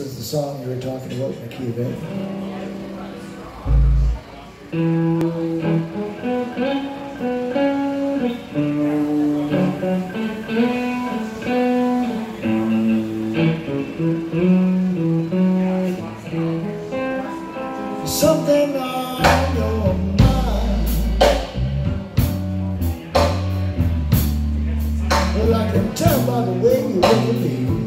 is the song you were talking about in the key of Something on your mind. Well, I can tell by the way you look at me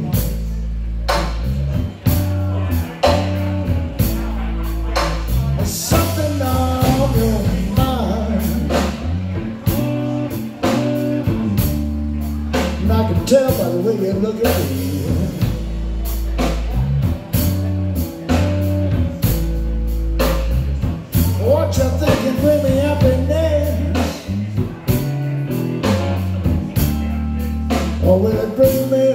look me What you thinking bring me happiness? Or will it bring me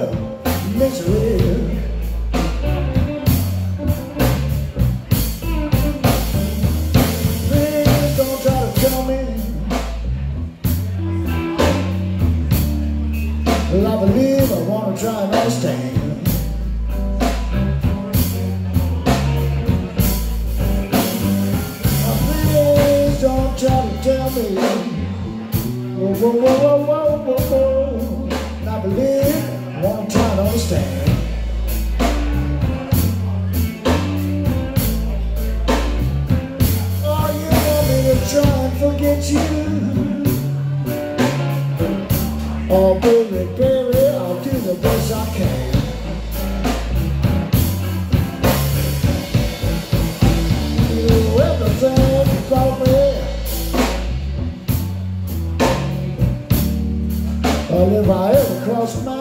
misery? To. Whoa, whoa, whoa, whoa, whoa, whoa. And I believe I want to try to understand. Oh, you want me to try and forget you? Oh, baby, baby, I'll do the best I can. Well, if I ever cross my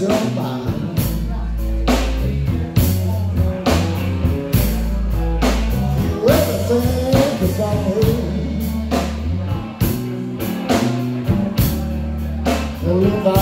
You. ever think about if I